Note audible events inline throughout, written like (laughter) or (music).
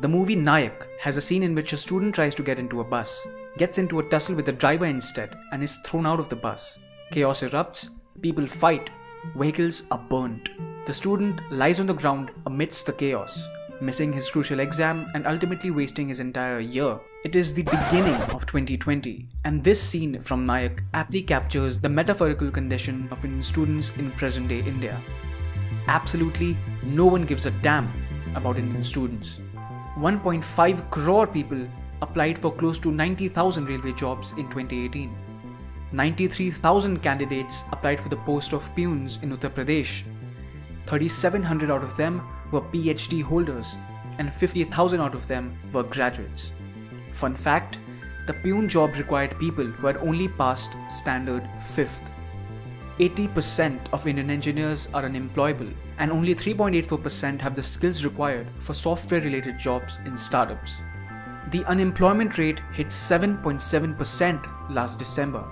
The movie Nayak has a scene in which a student tries to get into a bus, gets into a tussle with the driver instead, and is thrown out of the bus. Chaos erupts, people fight, vehicles are burnt. The student lies on the ground amidst the chaos, missing his crucial exam and ultimately wasting his entire year. It is the beginning of 2020, and this scene from Nayak aptly captures the metaphorical condition of Indian students in present day India. Absolutely no one gives a damn about Indian students. 1.5 crore people applied for close to 90,000 railway jobs in 2018. 93,000 candidates applied for the post of peons in Uttar Pradesh. 3,700 out of them were PhD holders, and 50,000 out of them were graduates. Fun fact the peon job required people who had only passed standard 5th. 80% of Indian engineers are unemployable, and only 3.84% have the skills required for software related jobs in startups. The unemployment rate hit 7.7% last December.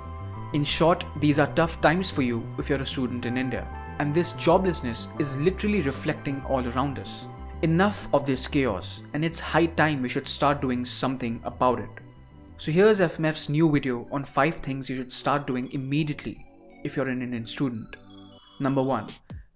In short, these are tough times for you if you're a student in India, and this joblessness is literally reflecting all around us. Enough of this chaos, and it's high time we should start doing something about it. So here's FMF's new video on 5 things you should start doing immediately if you're an Indian student. Number 1.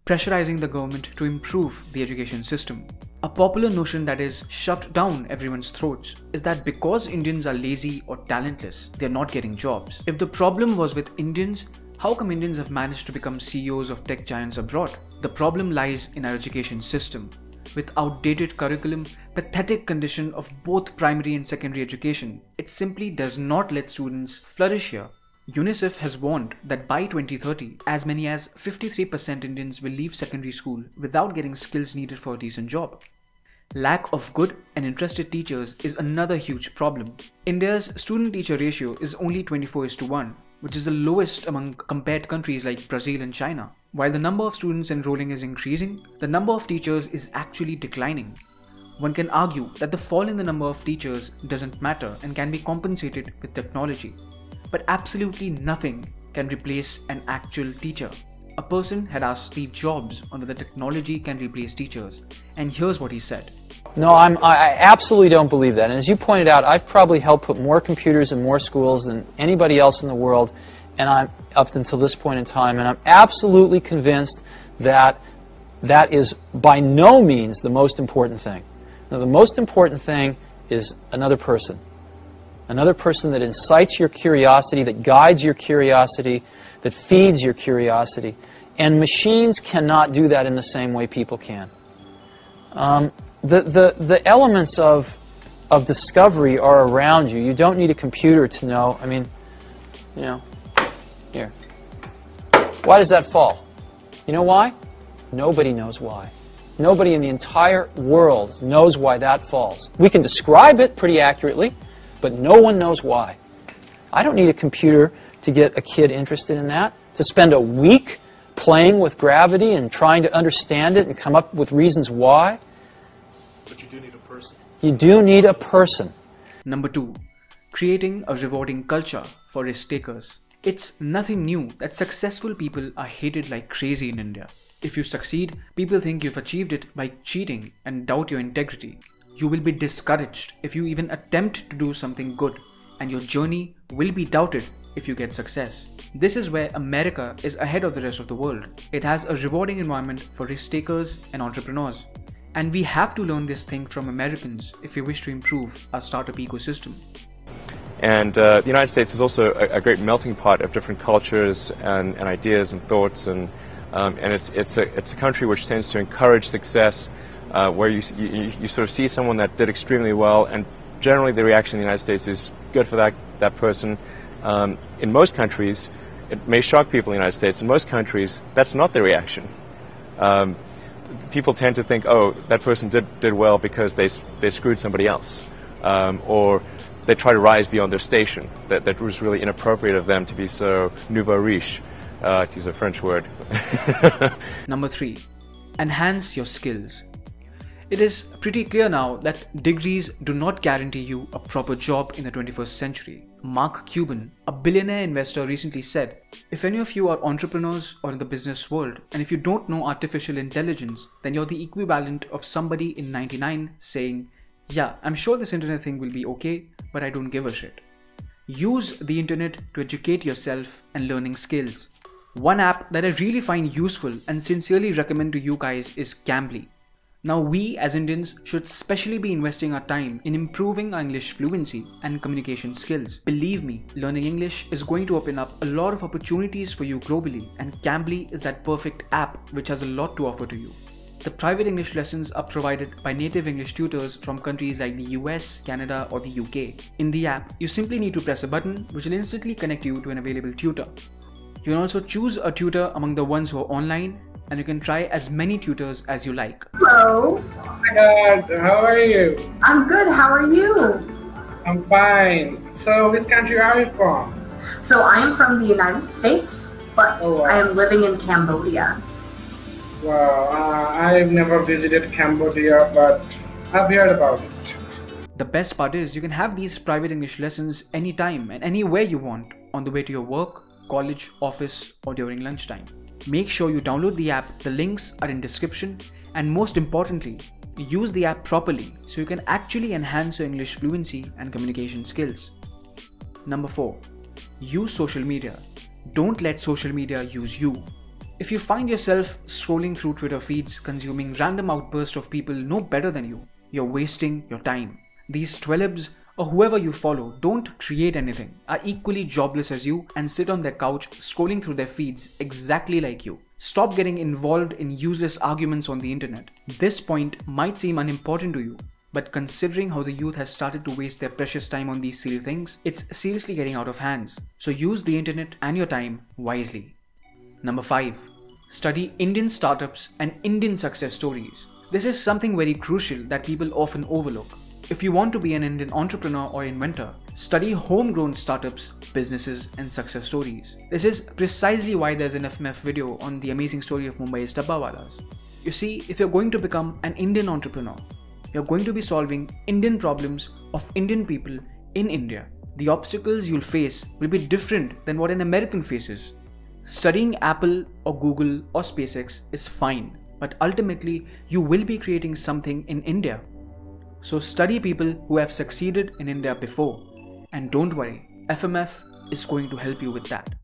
Pressurizing the government to improve the education system. A popular notion that is shoved down everyone's throats is that because Indians are lazy or talentless, they're not getting jobs. If the problem was with Indians, how come Indians have managed to become CEOs of tech giants abroad? The problem lies in our education system. With outdated curriculum, pathetic condition of both primary and secondary education, it simply does not let students flourish here. UNICEF has warned that by 2030, as many as 53% Indians will leave secondary school without getting skills needed for a decent job. Lack of good and interested teachers is another huge problem. India's student teacher ratio is only 24 to 1, which is the lowest among compared countries like Brazil and China. While the number of students enrolling is increasing, the number of teachers is actually declining. One can argue that the fall in the number of teachers doesn't matter and can be compensated with technology but absolutely nothing can replace an actual teacher. A person had asked Steve Jobs on whether technology can replace teachers, and here's what he said. No, I'm, I absolutely don't believe that. And as you pointed out, I've probably helped put more computers in more schools than anybody else in the world, and I'm up until this point in time, and I'm absolutely convinced that that is by no means the most important thing. Now, the most important thing is another person another person that incites your curiosity, that guides your curiosity, that feeds your curiosity. And machines cannot do that in the same way people can. Um, the, the, the elements of, of discovery are around you. You don't need a computer to know. I mean, you know, here. Why does that fall? You know why? Nobody knows why. Nobody in the entire world knows why that falls. We can describe it pretty accurately but no one knows why. I don't need a computer to get a kid interested in that, to spend a week playing with gravity and trying to understand it and come up with reasons why. But you do need a person. You do need a person. Number two, creating a rewarding culture for risk takers. It's nothing new that successful people are hated like crazy in India. If you succeed, people think you've achieved it by cheating and doubt your integrity. You will be discouraged if you even attempt to do something good, and your journey will be doubted if you get success. This is where America is ahead of the rest of the world. It has a rewarding environment for risk takers and entrepreneurs. And we have to learn this thing from Americans if we wish to improve our startup ecosystem. And uh, the United States is also a, a, great melting pot of different cultures and, and ideas and thoughts, and, um, and it's, it's, a, it's a country which tends to encourage success uh, where you, you, you sort of see someone that did extremely well, and generally the reaction in the United States is good for that, that person. Um, in most countries, it may shock people in the United States. In most countries, that's not the reaction. Um, people tend to think, oh, that person did, did well because they, they screwed somebody else. Um, or they try to rise beyond their station. That, that was really inappropriate of them to be so nouveau riche, uh, to use a French word. (laughs) Number three, enhance your skills. It is pretty clear now that degrees do not guarantee you a proper job in the 21st century. Mark Cuban, a billionaire investor, recently said If any of you are entrepreneurs or in the business world, and if you don't know artificial intelligence, then you're the equivalent of somebody in 99 saying, Yeah, I'm sure this internet thing will be okay, but I don't give a shit. Use the internet to educate yourself and learning skills. One app that I really find useful and sincerely recommend to you guys is Cambly. Now, we as Indians should specially be investing our time in improving our English fluency and communication skills. Believe me, learning English is going to open up a lot of opportunities for you globally, and Cambly is that perfect app which has a lot to offer to you. The private English lessons are provided by native English tutors from countries like the US, Canada, or the UK. In the app, you simply need to press a button which will instantly connect you to an available tutor. You can also choose a tutor among the ones who are online and you can try as many tutors as you like. Hello. Oh my god, how are you? I'm good. How are you? I'm fine. So, which country are you from? So I am from the United States, but Oh, wow. I am living in Cambodia. Wow, uh, I've never visited Cambodia, but I've heard about it. The best part is you can have these private English lessons anytime and anywhere you want on the way to your work, college, office, or during lunchtime. Make sure you download the app, the links are in description, and most importantly, use the app properly so you can actually enhance your English fluency and communication skills. Number 4. Use social media. Don't let social media use you. If you find yourself scrolling through Twitter feeds consuming random outbursts of people no better than you, you're wasting your time. These twelebs or whoever you follow don't create anything, are equally jobless as you, and sit on their couch scrolling through their feeds exactly like you. Stop getting involved in useless arguments on the internet. This point might seem unimportant to you, but considering how the youth has started to waste their precious time on these silly things, it's seriously getting out of hands. So use the internet and your time wisely. Number 5. Study Indian startups and Indian success stories. This is something very crucial that people often overlook. If you want to be an Indian entrepreneur or inventor, study homegrown startups, businesses, and success stories. This is precisely why there's an FMF video on the amazing story of Mumbai's Dabbawalas. You see, if you're going to become an Indian entrepreneur, you're going to be solving Indian problems of Indian people in India. The obstacles you'll face will be different than what an American faces. Studying Apple or Google or SpaceX is fine, but ultimately you will be creating something in India. So study people who have succeeded in India before. And don't worry, FMF is going to help you with that.